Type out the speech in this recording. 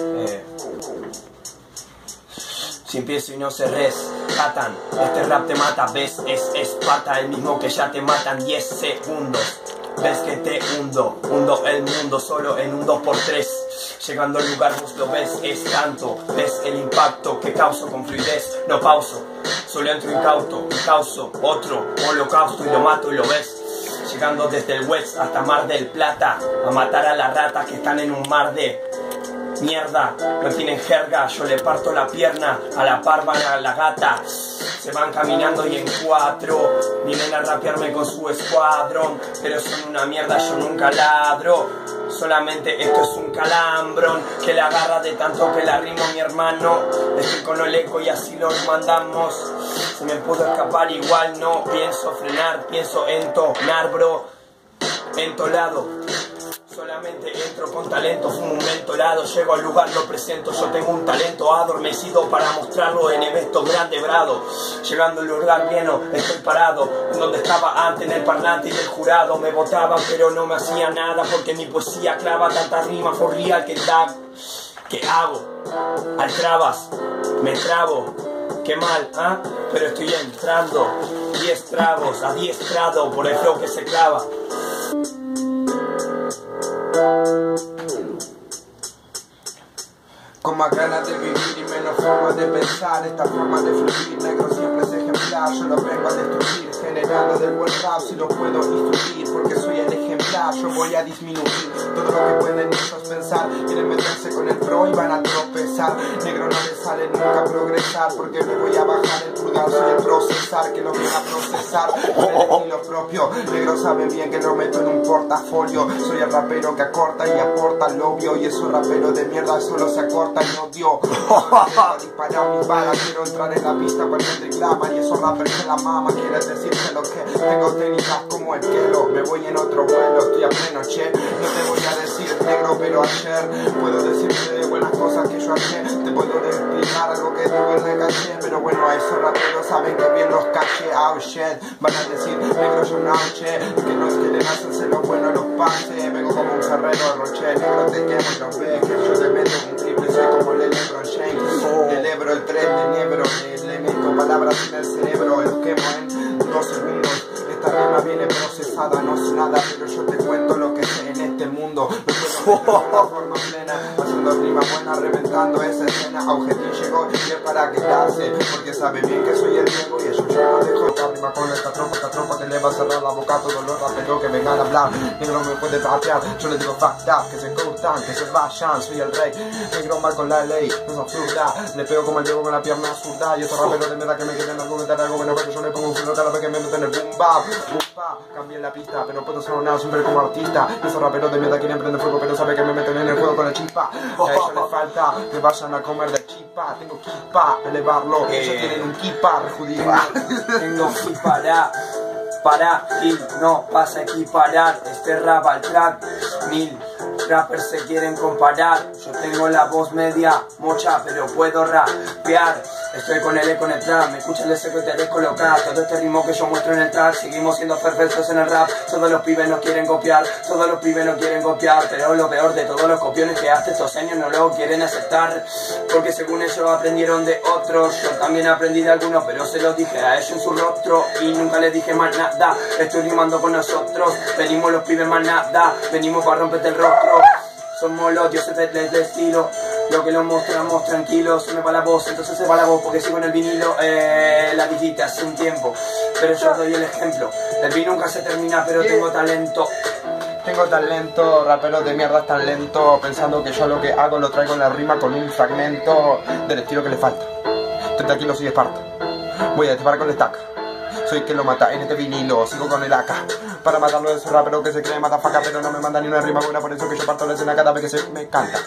Eh. Si empiezo y no se rescatan, este rap te mata, ves, es Esparta, el mismo que ya te matan 10 segundos. Ves que te hundo, hundo el mundo solo en un 2x3. Llegando al lugar vos lo ves, es tanto, ves el impacto que causo con fluidez, no pauso. Solo entro incauto y causo otro holocausto y lo mato y lo ves. Llegando desde el West hasta Mar del Plata, a matar a las ratas que están en un mar de mierda. No tienen jerga, yo le parto la pierna a la bárbara, a la gata. Se van caminando y en cuatro vienen a rapearme con su escuadrón. Pero son una mierda, yo nunca ladro. Solamente esto es un calambrón que le agarra de tanto que la rimo mi hermano. Estoy con Oleco y así lo mandamos. Se me pudo escapar igual, no pienso frenar, pienso entonar, bro. Entolado. Solamente entro con talento, fumo un mentolado, llego al lugar, lo presento, yo tengo un talento adormecido para mostrarlo en eventos grande brado. Llegando al lugar lleno, estoy parado, donde estaba antes en el parlante y el jurado. Me votaban pero no me hacía nada porque mi poesía clava tanta rima for que da. ¿Qué hago? Al trabas, me trabo, qué mal, ¿ah? Pero estoy entrando, 10 tragos, adiestrado por el flow que se clava. Con más ganas de vivir y menos formas de pensar. Esta forma de fluir, negro siempre es ejemplar. Yo lo vengo a destruir, generando del buen rap Si lo puedo instruir, porque soy el ejemplar. Yo voy a disminuir todo lo que pueden ellos pensar. Quieren meterse con el pro y van a tropezar. Negro no les sale nunca progresar Porque me voy a bajar el Soy el procesar, que lo voy a procesar. Con lo propio, negro sabe bien que lo meto en un portafolio. Soy el rapero que acorta y aporta lo obvio. Y esos raperos de mierda solo se acortan y odio. Disparar mis balas, quiero entrar en la pista el reclama Y esos rappers de la mama Quieres decirte lo que tengo técnicas como el kelo Me voy en otro vuelo, estoy a pleno che. No te voy a decir negro pero ayer Puedo decirte de buenas cosas que yo haché Te puedo explicar algo que tuve en la calle esos raperos saben que bien los caché. Oh van a decir negro yo no che Que no es que le hacerse lo bueno los pases. Vengo como un guerrero roche. Negro te quemo ves que yo te meto un triple Soy como el Lebron James. Celebro el tren de Nebro Le meto palabras en el cerebro no sé nada, pero yo te cuento lo que sé en este mundo. Lo puedo de forma plena, haciendo rima buena, reventando esa escena. Augetín llegó y es para quedarse, porque sabe bien que soy el Diego y yo no dejo. Con esta tropa, esta tropa te le va a cerrar la boca a todos los raperos que vengan a hablar. Negro me puede rapear, yo le digo fuck that, que se cortan, que se vayan, soy el rey. Negro mal con la ley, no es absurda. Le pego como el Diego con la pierna zurda. Y estos raperos de mierda que me quieren argumentar algo menos, pero yo le pongo un filo cada vez que me meten el boom bap. Cambié la pista, pero no puedo sonar siempre como artista. Y esos raperos de mierda quieren prender fuego, pero saben que me meten en el juego con la chispa. A eso les falta que vayan a comer de chispa. Tengo kipa, elevarlo. Ellos tienen un kipa, judío. Tengo que parar, para y no pasa a equiparar este rap al track. Mil rappers se quieren comparar. Yo tengo la voz media mocha, pero puedo rapear. Estoy con el eco en el trap, me escucha el seco y te descolocar Todo este ritmo que yo muestro en el track, seguimos siendo perfectos en el rap. Todos los pibes nos quieren copiar, todos los pibes nos quieren copiar. Pero lo peor de todos los copiones que hace estos años no lo quieren aceptar. Porque según ellos aprendieron de otros, yo también aprendí de algunos Pero se los dije a ellos en su rostro y nunca les dije más nada. Estoy rimando con nosotros, venimos los pibes más nada. Venimos para romperte el rostro somos los dioses del, del estilo. Lo que los mostramos tranquilos Se me va la voz, entonces se va la voz Porque sigo en el vinilo eh, La dijiste hace un tiempo. Pero yo doy el ejemplo. El vino nunca se termina pero tengo talento. Tengo talento, raperos de mierda tan lento Pensando que yo lo que hago lo traigo en la rima con un fragmento Del estilo que le falta. 30 kilos y Esparta Voy a disparar con la estaca soy que lo mata en este vinilo, sigo con el AK Para matarlo de esos raperos que se creen matafaca Pero no me manda ni una rima buena, por eso que yo parto la escena cada vez que se me canta